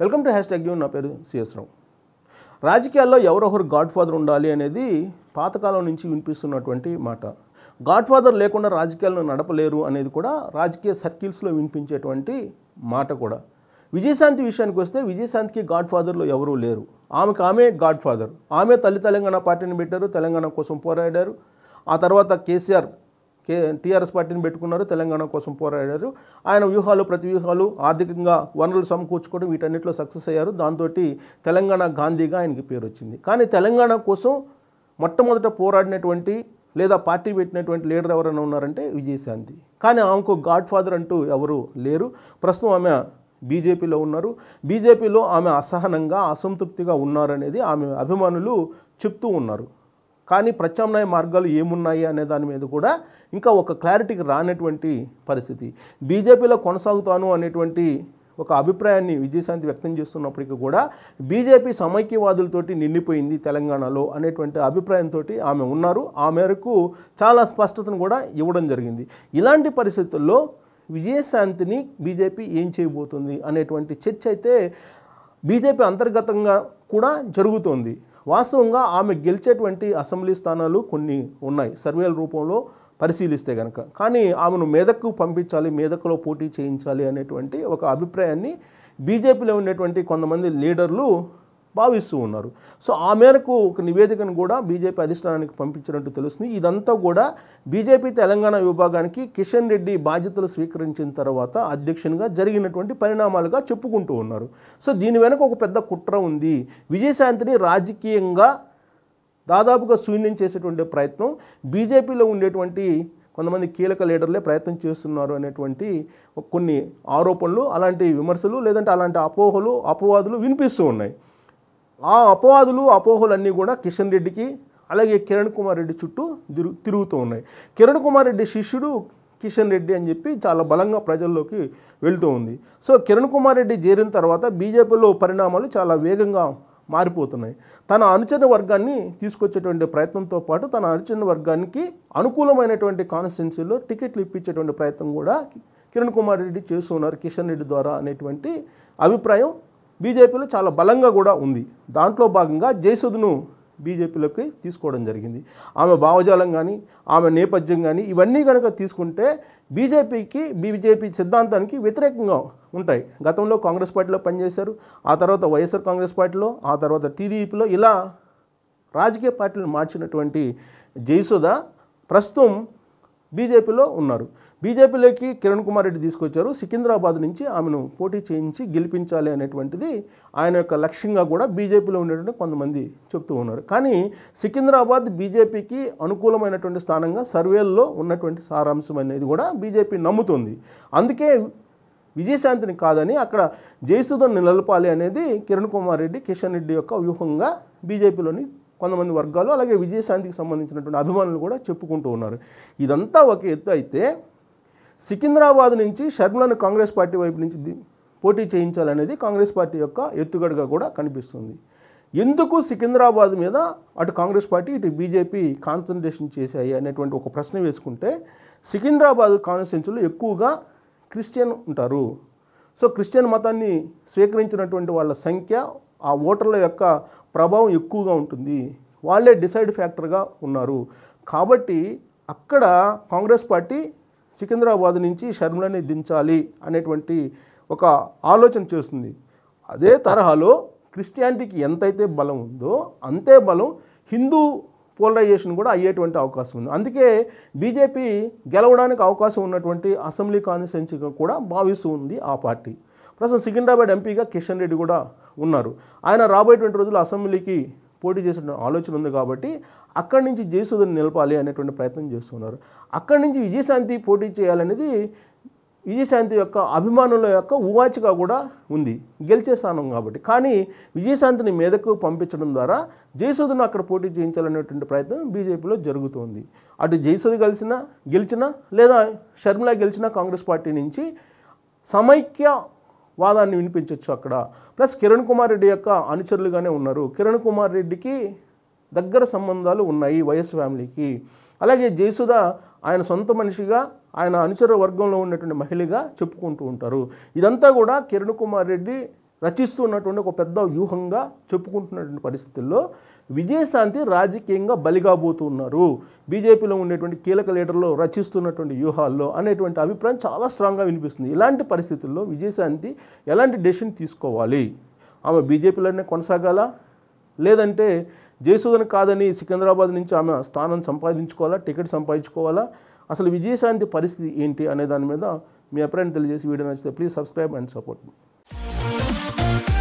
Welcome to hash tag you నా పేరు CS రావు. రాజకీయాల్లో ఎవరొకరు గాడ్ ఫాదర్ ఉండాలి అనేది పాతకాలం నుంచి వినిపిస్తున్నటువంటి మాట. గాడ్ ఫాదర్ లేకుండా రాజకీయాలను నడపలేరు అనేది కూడా రాజకీయ సర్కిల్స్లో వినిపించేటువంటి మాట కూడా. విజయశాంతి విషయానికి వస్తే విజయశాంతికి గాడ్ ఫాదర్లు ఎవరూ లేరు. ఆమెకు ఆమె గాడ్ ఫాదర్ ఆమె తల్లి తెలంగాణ పార్టీని పెట్టారు తెలంగాణ కోసం పోరాడారు. ఆ తర్వాత కేసీఆర్ కే టీఆర్ఎస్ పార్టీని పెట్టుకున్నారు తెలంగాణ కోసం పోరాడారు. ఆయన వ్యూహాలు ప్రతి వ్యూహాలు ఆర్థికంగా వనరులు సమకూర్చుకోవడం వీటన్నిటిలో సక్సెస్ అయ్యారు. దాంతో తెలంగాణ గాంధీగా ఆయనకి పేరు వచ్చింది. కానీ తెలంగాణ కోసం మొట్టమొదట పోరాడినటువంటి లేదా పార్టీ పెట్టినటువంటి లీడర్ ఎవరైనా ఉన్నారంటే విజయశాంతి. కానీ ఆమెకు గాడ్ ఫాదర్ అంటూ ఎవరు లేరు. ప్రస్తుతం ఆమె బీజేపీలో ఉన్నారు. బీజేపీలో ఆమె అసహనంగా అసంతృప్తిగా ఉన్నారనేది ఆమె అభిమానులు చెప్తూ ఉన్నారు. కానీ ప్రత్యామ్నాయ మార్గాలు ఏమున్నాయి అనే దాని మీద కూడా ఇంకా ఒక క్లారిటీకి రానటువంటి పరిస్థితి. బీజేపీలో కొనసాగుతాను అనేటువంటి ఒక అభిప్రాయాన్ని విజయశాంతి వ్యక్తం చేస్తున్నప్పటికీ కూడా బీజేపీ సమైక్యవాదులతోటి నిండిపోయింది తెలంగాణలో అనేటువంటి అభిప్రాయంతో ఆమె ఉన్నారు. ఆ మేరకు చాలా స్పష్టతను కూడా ఇవ్వడం జరిగింది. ఇలాంటి పరిస్థితుల్లో విజయశాంతిని బీజేపీ ఏం చేయబోతుంది అనేటువంటి చర్చ అయితే బీజేపీ అంతర్గతంగా కూడా జరుగుతోంది. వాస్తవంగా ఆమె గెలిచేటువంటి అసెంబ్లీ స్థానాలు కొన్ని ఉన్నాయి సర్వేల రూపంలో పరిశీలిస్తే కనుక కానీ ఆమెను మేదక్కు పంపించాలి మేదక్కులో పోటీ చేయించాలి అనేటువంటి ఒక అభిప్రాయాన్ని బీజేపీలో ఉండేటువంటి కొంతమంది లీడర్లు భావిస్తూ ఉన్నారు. సో ఆ మేరకు ఒక నివేదికను కూడా బీజేపీ అధిష్టానానికి పంపించినట్టు తెలుస్తుంది. ఇదంతా కూడా బీజేపీ తెలంగాణ విభాగానికి కిషన్ రెడ్డి బాధ్యతలు స్వీకరించిన తర్వాత అధ్యక్షునిగా జరిగినటువంటి పరిణామాలుగా చెప్పుకుంటూ ఉన్నారు. సో దీని వెనక ఒక పెద్ద కుట్ర ఉంది. విజయశాంతిని రాజకీయంగా దాదాపుగా శూన్యం చేసేటువంటి ప్రయత్నం బీజేపీలో ఉండేటువంటి కొంతమంది కీలక లీడర్లే ప్రయత్నం చేస్తున్నారు అనేటువంటి కొన్ని ఆరోపణలు అలాంటి విమర్శలు లేదంటే అలాంటి అపోహలు అపవాదులు వినిపిస్తూ ఉన్నాయి. ఆ అపవాదులు అపోహలన్నీ కూడా కిషన్ రెడ్డికి అలాగే కిరణ్ కుమార్ రెడ్డి చుట్టూ తిరు తిరుగుతూ ఉన్నాయి. కిరణ్ కుమార్ రెడ్డి శిష్యుడు కిషన్ రెడ్డి అని చెప్పి చాలా బలంగా ప్రజల్లోకి వెళ్తూ ఉంది. సో కిరణ్ కుమార్ రెడ్డి చేరిన తర్వాత బీజేపీలో పరిణామాలు చాలా వేగంగా మారిపోతున్నాయి. తన అనుచరణ వర్గాన్ని తీసుకొచ్చేటువంటి ప్రయత్నంతో పాటు తన అనుచరణ వర్గానికి అనుకూలమైనటువంటి కాన్స్టిట్యున్సీలో టికెట్లు ఇప్పించేటువంటి ప్రయత్నం కూడా కిరణ్ కుమార్ రెడ్డి చేస్తున్నారు కిషన్ రెడ్డి ద్వారా అనేటువంటి అభిప్రాయం బీజేపీలో చాలా బలంగా కూడా ఉంది. దాంట్లో భాగంగా జయసుధను బీజేపీలోకి తీసుకోవడం జరిగింది. ఆమె భావజాలం కానీ ఆమె నేపథ్యం కానీ ఇవన్నీ కనుక తీసుకుంటే బీజేపీకి బీజేపీ సిద్ధాంతానికి వ్యతిరేకంగా ఉంటాయి. గతంలో కాంగ్రెస్ పార్టీలో పనిచేశారు. ఆ తర్వాత వైఎస్ఆర్ కాంగ్రెస్ పార్టీలో ఆ తర్వాత టీడీపీలో ఇలా రాజకీయ పార్టీలు మార్చినటువంటి జయసుధ ప్రస్తుతం బీజేపీలో ఉన్నారు. బీజేపీలోకి కిరణ్ కుమార్ రెడ్డి తీసుకొచ్చారు. సికింద్రాబాద్ నుంచి ఆమెను పోటీ చేయించి గెలిపించాలి అనేటువంటిది ఆయన యొక్క లక్ష్యంగా కూడా బీజేపీలో ఉండేటువంటి కొంతమంది చెప్తూ ఉన్నారు. కానీ సికింద్రాబాద్ బీజేపీకి అనుకూలమైనటువంటి స్థానంగా సర్వేల్లో ఉన్నటువంటి సారాంశం అనేది కూడా బీజేపీ నమ్ముతుంది. అందుకే విజయశాంతిని కాదని అక్కడ జయసుధను నిలపాలి అనేది కిరణ్ కుమార్ రెడ్డి కిషన్ రెడ్డి యొక్క వ్యూహంగా బీజేపీలోని కొంతమంది వర్గాలు అలాగే విజయశాంతికి సంబంధించినటువంటి అభిమానులు కూడా చెప్పుకుంటూ ఉన్నారు. ఇదంతా ఒక ఎత్తు అయితే సికింద్రాబాద్ నుంచి షర్మిలను కాంగ్రెస్ పార్టీ వైపు నుంచి పోటీ చేయించాలనేది కాంగ్రెస్ పార్టీ యొక్క ఎత్తుగడగా కూడా కనిపిస్తుంది. ఎందుకు సికింద్రాబాద్ మీద అటు కాంగ్రెస్ పార్టీ ఇటు బీజేపీ కాన్సన్ట్రేషన్ చేశాయి అనేటువంటి ఒక ప్రశ్న వేసుకుంటే సికింద్రాబాద్ కాన్స్టిట్యున్సీలో ఎక్కువగా క్రిస్టియన్ ఉంటారు. సో క్రిస్టియన్ మతాన్ని స్వీకరించినటువంటి వాళ్ళ సంఖ్య ఆ ఓటర్ల యొక్క ప్రభావం ఎక్కువగా ఉంటుంది. వాళ్ళే డిసైడ్ ఫ్యాక్టర్గా ఉన్నారు. కాబట్టి అక్కడ కాంగ్రెస్ పార్టీ సికింద్రాబాద్ నుంచి షర్మిలని దించాలి అనేటువంటి ఒక ఆలోచన చేస్తుంది. అదే తరహాలో క్రిస్టియానిటీకి ఎంతైతే బలం ఉందో అంతే బలం హిందూ పోలరైజేషన్ కూడా అయ్యేటువంటి అవకాశం ఉంది. అందుకే బీజేపీ గెలవడానికి అవకాశం ఉన్నటువంటి అసెంబ్లీ కాన్స్టిట్యున్సీగా కూడా భావిస్తూ ఉంది ఆ పార్టీ. ప్రస్తుతం సికింద్రాబాద్ ఎంపీగా కిషన్ రెడ్డి కూడా ఉన్నారు. ఆయన రాబోయేటువంటి రోజుల్లో అసెంబ్లీకి పోటీ చేసే ఆలోచన ఉంది కాబట్టి అక్కడి నుంచి జయసుధని నిలపాలి అనేటువంటి ప్రయత్నం చేస్తున్నారు. అక్కడి నుంచి విజయశాంతి పోటీ చేయాలనేది విజయశాంతి యొక్క అభిమానుల యొక్క ఉవాచిగా కూడా ఉంది. గెలిచే స్థానం కాబట్టి. కానీ విజయశాంతిని మీదకు పంపించడం ద్వారా జయసూదను అక్కడ పోటీ చేయించాలనేటువంటి ప్రయత్నం బీజేపీలో జరుగుతోంది. అటు జయసుధ గెలిచినా గెలిచినా లేదా షర్మిల గెలిచినా కాంగ్రెస్ పార్టీ నుంచి సమైక్య వాదాన్ని వినిపించవచ్చు అక్కడ. ప్లస్ కిరణ్ కుమార్ రెడ్డి యొక్క అనుచరులుగానే ఉన్నారు. కిరణ్ కుమార్ రెడ్డికి దగ్గర సంబంధాలు ఉన్నాయి వైఎస్ ఫ్యామిలీకి. అలాగే జయసుధ ఆయన సొంత మనిషిగా ఆయన అనుచర వర్గంలో ఉన్నటువంటి మహిళగా చెప్పుకుంటూ ఉంటారు. ఇదంతా కూడా కిరణ్ కుమార్ రెడ్డి రచిస్తున్నటువంటి ఒక పెద్ద వ్యూహంగా చెప్పుకుంటున్నటువంటి పరిస్థితుల్లో విజయశాంతి రాజకీయంగా బలిగాబోతున్నారు. బీజేపీలో ఉండేటువంటి కీలక లీడర్లు రచిస్తున్నటువంటి వ్యూహాల్లో అనేటువంటి అభిప్రాయం చాలా స్ట్రాంగ్గా వినిపిస్తుంది. ఇలాంటి పరిస్థితుల్లో విజయశాంతి ఎలాంటి డెసిషన్ తీసుకోవాలి? ఆమె బీజేపీలోనే కొనసాగాలా? లేదంటే జయసూదన్ కాదని సికింద్రాబాద్ నుంచి ఆమె స్థానం సంపాదించుకోవాలా? టికెట్ సంపాదించుకోవాలా? అసలు విజయశాంతి పరిస్థితి ఏంటి అనే దాని మీద మీ అభిప్రాయం తెలియజేసి వీడియో నచ్చితే ప్లీజ్ సబ్స్క్రైబ్ అండ్ సపోర్ట్. మీ thank you